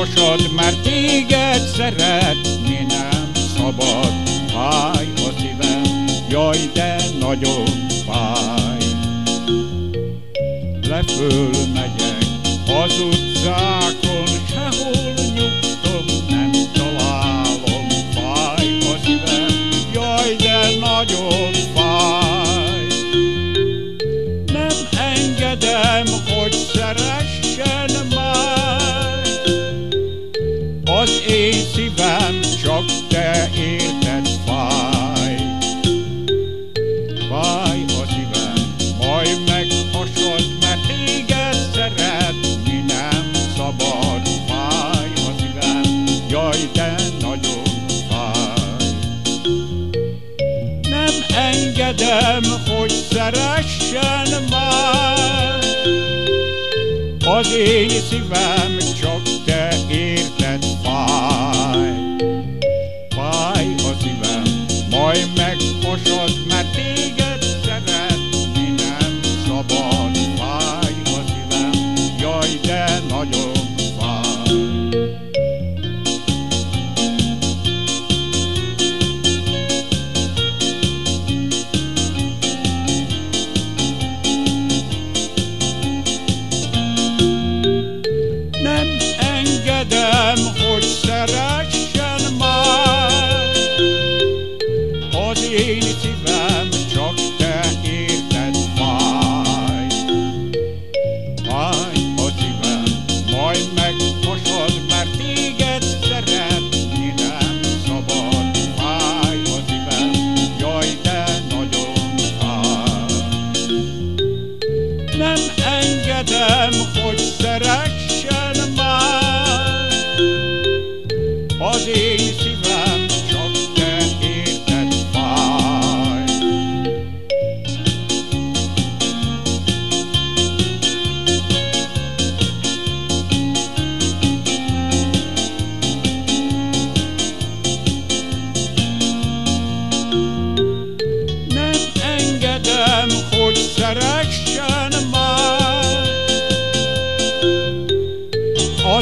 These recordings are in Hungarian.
meghasad, mert téged szeretni nem szabad. Fáj a szívem, jaj, de nagyon fáj. Leföl megyek az utcákon, sehol nyugtom nem találom. Fáj a szívem, jaj, de nagyon fáj. Nem engedem, Az én szívem csak te érted fáj. Fáj a szívem, majd meghasad, mert téged szeretni nem szabad. Fáj a szívem, jaj, de nagyon fáj. Nem engedem, hogy szeressen már. Az én szívem csak nagyon fáj. Nem engedem, hogy szeressen már. Az én szívem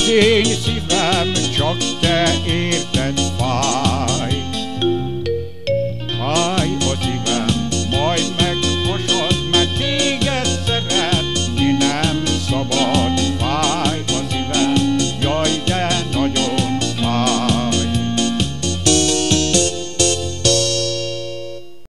én szívem csak te érted fáj.